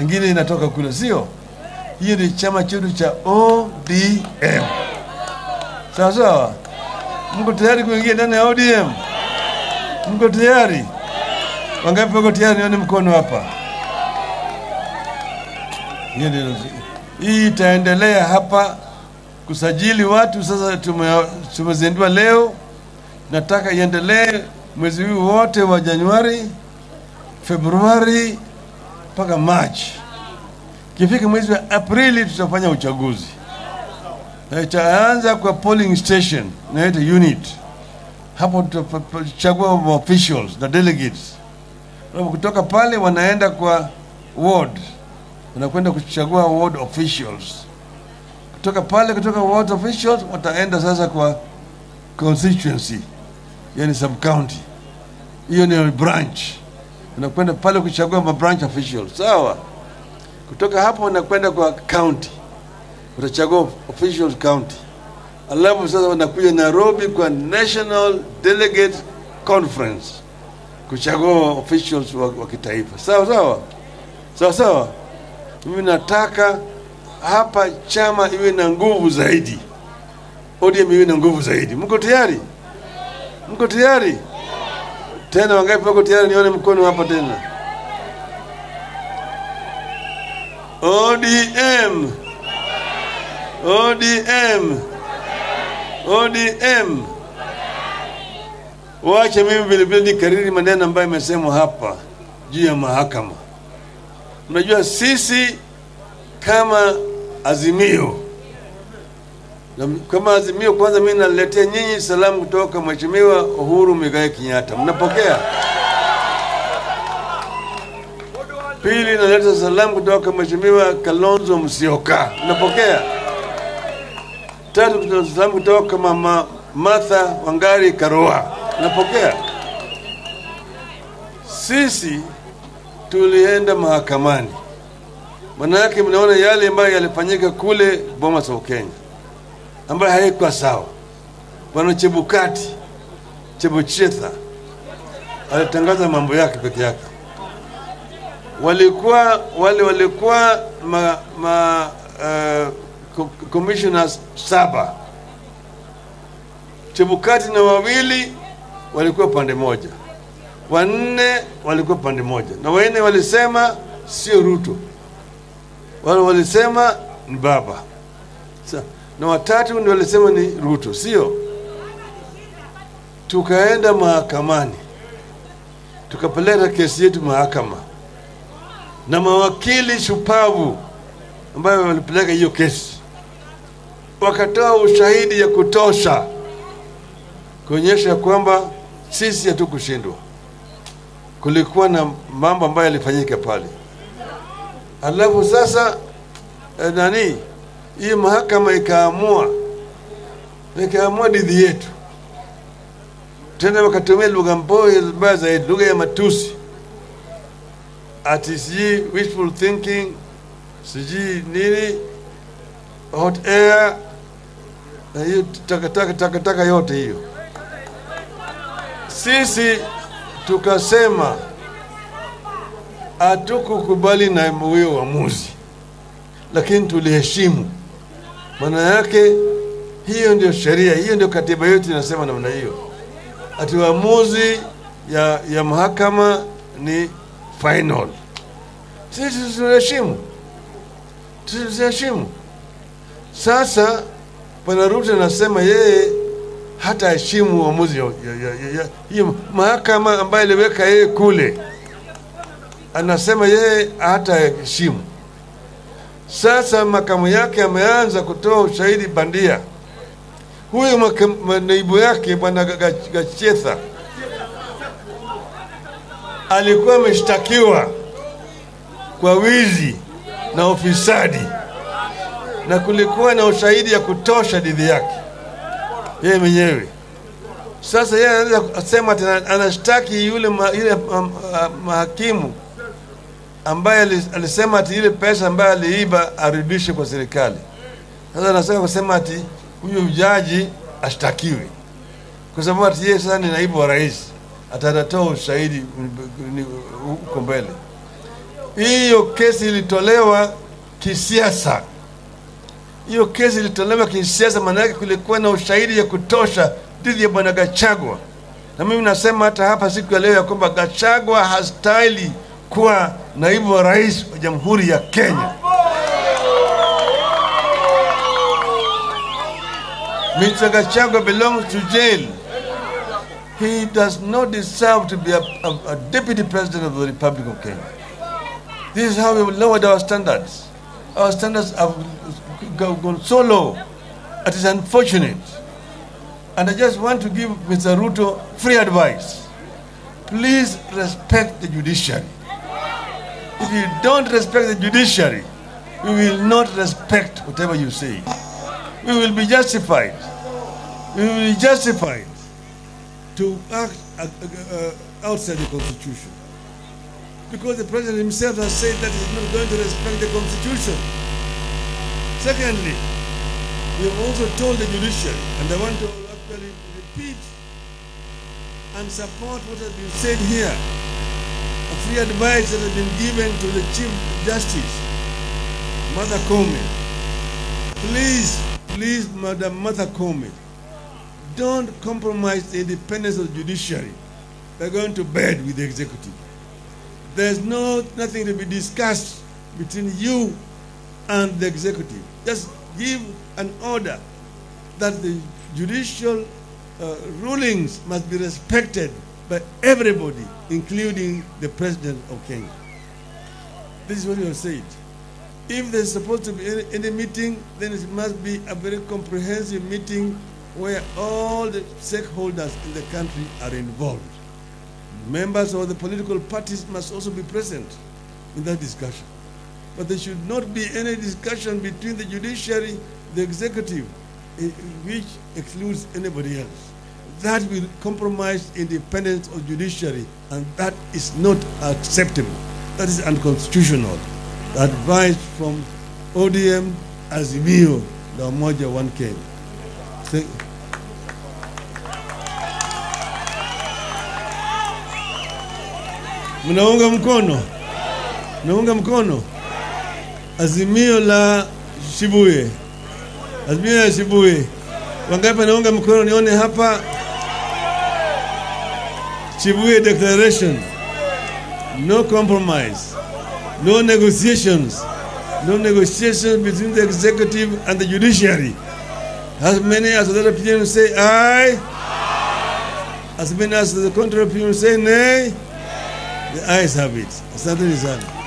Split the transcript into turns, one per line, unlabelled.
ingine inatoka kule, sio? Hiyo ni chama chetu cha ODM. Sawa sawa, mko tayari kuingia ndani ya ODM? Mko tayari? Wangapi wako tayari? Nione mkono hapa. Hii itaendelea hapa kusajili watu. Sasa tume- tumezindua leo, nataka iendelee mwezi huu wote wa Januari, Februari mpaka Machi. Kifika mwezi wa Aprili tutafanya uchaguzi. Na itaanza kwa polling station na ile unit. Hapo tutachagua officials na delegates. Kutoka pale wanaenda kwa ward, wanakwenda kuchagua ward officials. Kutoka pale, kutoka ward officials wataenda sasa kwa constituency, yani sub county. Hiyo ni branch, unakwenda pale kuchagua ma branch official sawa. Kutoka hapo unakwenda kwa county, utachagua official county. Alafu sasa unakuja Nairobi kwa National Delegate Conference kuchagua officials wa, wa kitaifa. Sawa sawa sawa sawa. Mimi nataka hapa chama iwe na nguvu zaidi, ODM iwe na nguvu zaidi. Mko tayari? Mko tayari? Tena wangapi wako tayari? Nione mkono hapa tena. ODM, ODM, ODM. Wache mimi vile vile nikariri maneno ambayo imesemwa hapa juu ya mahakama. Unajua sisi kama Azimio na kama Azimio, kwanza mimi naletea nyinyi salamu kutoka Mheshimiwa Uhuru Muigai Kenyatta, mnapokea? Pili, naleta salamu kutoka Mheshimiwa Kalonzo Musyoka, mnapokea? Tatu, salamu kutoka Mama Martha Wangari Karua, mnapokea? Sisi tulienda mahakamani, manake mnaona yale ambayo yalifanyika kule Bomas of Kenya ambayo haikuwa sawa. Bwana Chebukati Chebuchetha alitangaza mambo yake peke yake. Walikuwa wale walikuwa ma, ma uh, commissioners saba, Chebukati na wawili walikuwa pande moja, wanne walikuwa pande moja, na wanne walisema sio Ruto, wale walisema ni baba na watatu ndio walisema ni Ruto, sio? Tukaenda mahakamani, tukapeleka kesi yetu mahakama, na mawakili shupavu ambayo walipeleka hiyo kesi wakatoa ushahidi ya kutosha kuonyesha kwamba sisi hatukushindwa. Kulikuwa na mambo ambayo yalifanyika pale, alafu sasa eh, nani hii mahakama ikaamua ikaamua didhi yetu, tena wakatumia lugha mboya mbaya zaidi, lugha ya matusi, ati sijui wishful thinking, sijui nini, hot air na hiyo takataka takataka yote hiyo. Sisi tukasema hatukukubali na huyo uamuzi, lakini tuliheshimu maana yake hiyo ndio sheria, hiyo ndio katiba yetu inasema namna hiyo, ati uamuzi ya, ya mahakama ni final. Sisi tunaheshimu, tunaheshimu. Sasa Bwana Ruto anasema yeye hata heshimu uamuzi ya, ya, hiyo mahakama ambayo iliweka yeye kule, anasema yeye hata heshimu sasa makamu yake ameanza kutoa ushahidi bandia. Huyu naibu yake bwana Ga- Ga- Gachetha alikuwa ameshtakiwa kwa wizi na ufisadi, na kulikuwa na ushahidi ya kutosha dhidi yake yeye mwenyewe. Sasa yeye anaweza kusema tena anashtaki yule ma, yule ma, ma, mahakimu ambaye alisema ati ile pesa ambaye aliiba arudishe kwa serikali. Sasa anasema kusema ati huyu jaji ashtakiwe kwa sababu ati yeye sasa ni naibu wa rais, atatoa ushahidi huko mbele. hiyo kesi ilitolewa kisiasa. Hiyo kesi ilitolewa kisiasa, maana yake kulikuwa na ushahidi ya kutosha dhidi ya bwana Gachagua, na mimi nasema hata hapa siku ya leo ya kwamba Gachagua hastahili kuwa naibu wa rais wa jamhuri ya Kenya. Mr. Gachagua belongs to jail. He does not deserve to be a, a, a deputy president of the Republic of Kenya. This is how we lowered our standards. Our standards have go- gone so low. It is unfortunate. And I just want to give Mr. Ruto free advice. Please respect the judiciary. If you don't respect the judiciary, we will not respect whatever you say. We will be justified. We will be justified to act outside the Constitution. Because the President himself has said that he's not going to respect the Constitution. Secondly, we have also told the judiciary, and I want to actually repeat and support what has been said here, free advice that has been given to the Chief Justice, Mother Comey. Please, please, Madam Mother Comey, don't compromise the independence of the judiciary by going to bed with the executive. There's no nothing to be discussed between you and the executive. Just give an order that the judicial uh, rulings must be respected by everybody, including the president of Kenya. This is what you said. If there's supposed to be any, any meeting, then it must be a very comprehensive meeting where all the stakeholders in the country are involved. Members of the political parties must also be present in that discussion. But there should not be any discussion between the judiciary, the executive, eh, which excludes anybody else. That will compromise independence of judiciary, and that is not acceptable. That is unconstitutional. The Advice from ODM, Azimio, the Umoja One came. Thank- Mnaunga mkono? Mnaunga mkono azimio la Shibuye, azimio la Shibuye. Wangapi naunga mkono? Nione hapa. Shibuye Declaration, no compromise, no negotiations, no negotiations between the executive and the judiciary. As many as the other opinion say aye, as many as the contrary opinion say nay. The ayes have it. Asante sana.